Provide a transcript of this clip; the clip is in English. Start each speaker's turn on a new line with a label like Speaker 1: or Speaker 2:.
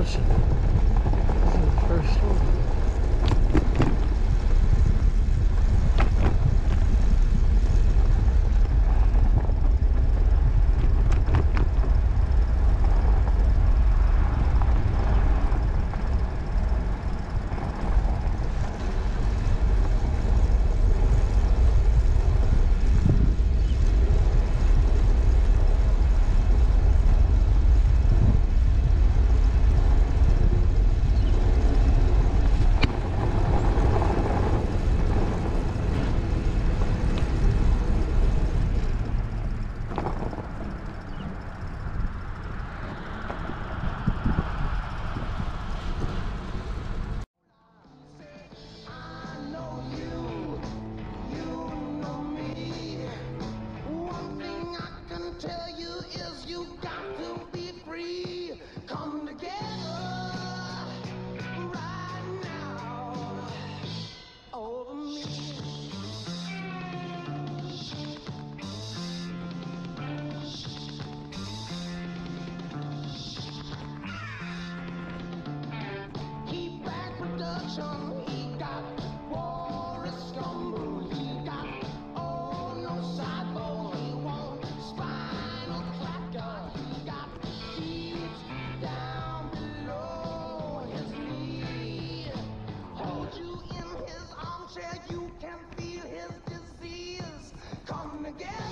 Speaker 1: house. This is the first one.
Speaker 2: tell you is you got again.